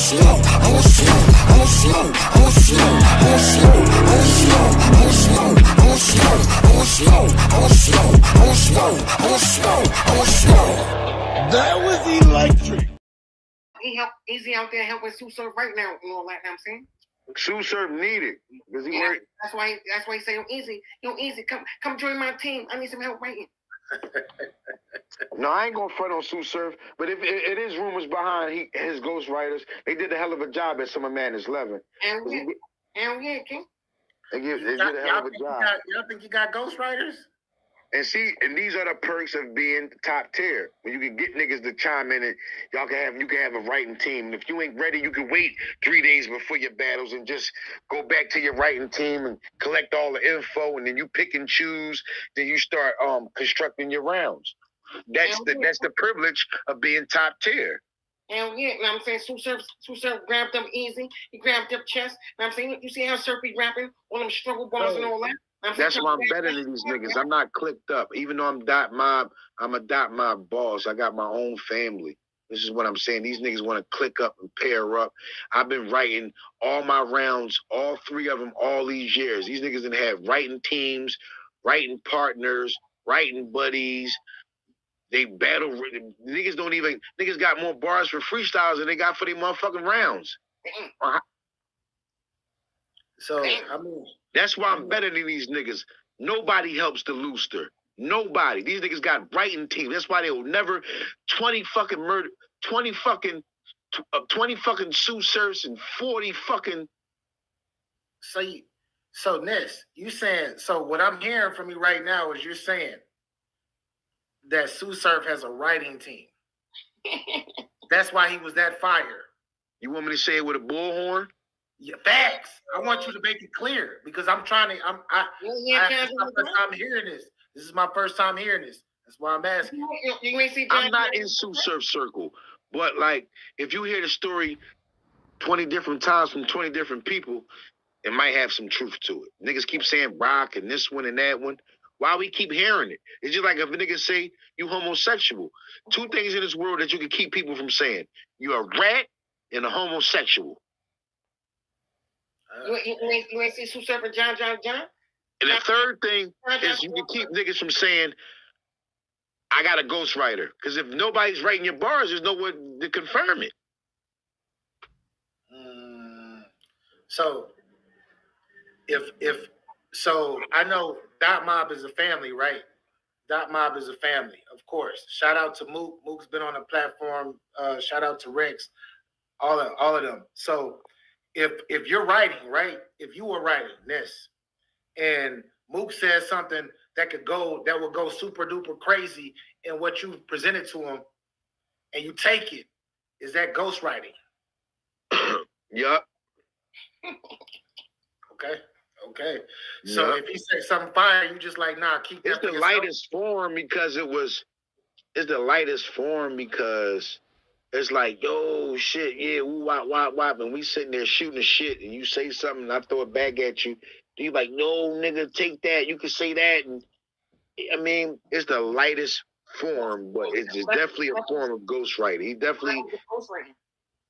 slow, I was slow, I was slow, I was slow, I was slow, I was slow, I was slow, I was slow, I was slow, I was slow, I was slow, I was slow, I was slow. That was electric. He help easy out there helping Tsu Surf right now and all that. I'm saying. Tsu Surf needed because he Yeah, worked. that's why. That's why he say, "Yo, easy, yo, easy, come, come join my team. I need some help writing." No, I ain't gonna front on Tsu Surf, but if it, it is rumors behind he, his ghostwriters, they did a hell of a job at Summer Madness 11. And yeah, and yeah, King. They, give, they Y'all, did a hell of a think you job. got, y'all think you got ghostwriters? And see, and these are the perks of being top tier. When you can get niggas to chime in and y'all can have you can have a writing team. And if you ain't ready, you can wait three days before your battles and just go back to your writing team and collect all the info and then you pick and choose. Then you start um constructing your rounds. That's the that's the privilege of being top tier. And yeah, and I'm saying Tsu Surf, Tsu Surf grabbed them easy. He grabbed them Chess. And I'm saying, you see how Surf be rapping all them struggle bars and all that. And I'm saying, That's why I'm better than these niggas. I'm not clicked up. Even though I'm dot mob, I'm a dot mob boss. I got my own family. This is what I'm saying. These niggas want to click up and pair up. I've been writing all my rounds, all three of them, all these years. These niggas didn't have writing teams, writing partners, writing buddies. They battle. Niggas don't even. Niggas got more bars for freestyles than they got for their motherfucking rounds. So I mean, That's why I'm better than these niggas. Nobody helps the looster. Nobody. These niggas got writing team. That's why they will never 20 fucking murder, 20 fucking, tw- uh, 20 fucking Tsu Surfs and 40 fucking. so you, so Ness, you saying so? What I'm hearing from you right now is you're saying that Tsu Surf has a writing team. That's why he was that fire. You want me to say it with a bullhorn? Yeah, facts. I want you to make it clear because I'm trying to. I'm. I, Yeah, I, yeah, this is my first time hearing this. This is my first time hearing this. That's why I'm asking. You, you ain't see I'm not in Tsu Surf circle, but like if you hear the story 20 different times from 20 different people, it might have some truth to it. Niggas keep saying Brock and this one and that one. Why we keep hearing it? It's just like if a nigga say you homosexual. Two things in this world that you can keep people from saying. You're a rat and a homosexual. You, you, you ain't, you ain't see Tsu Surf and John John John? And the third thing is you can keep niggas from saying, I got a ghostwriter. Because if nobody's writing your bars, there's no one to confirm it. Mm, so if if so I know Dot Mob is a family, right? Dot Mob is a family, of course. Shout out to Mook. Mook's been on the platform. Uh, shout out to Rex. All of all of them. So if if you're writing, right? If you were writing this and Mook says something that could go that would go super duper crazy in what you presented to him and you take it, is that ghostwriting? Yup. Okay. Okay. So Yup. if he says something fire, you just like, nah, keep that It's the yourself. lightest form because it was. It's the lightest form because it's like, yo, shit, yeah, woo, wop, wop, wop, and we sitting there shooting shit, and you say something, and I throw it back at you. You like, no, nigga, take that. You can say that, and I mean, it's the lightest form, but it's, it's definitely a form of ghostwriting. He definitely,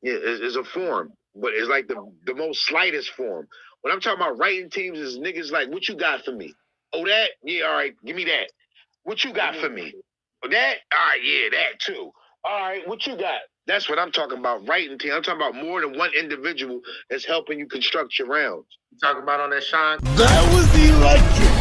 yeah, it's, it's a form, but it's like the the most slightest form. When I'm talking about writing teams, is niggas like, what you got for me? Oh, that? Yeah, all right, give me that. What you got for me? Oh, that? All right, yeah, that too. All right, what you got? That's what I'm talking about. Writing team. I'm talking about more than one individual that's helping you construct your rounds. You talking about on that Sean That was electric.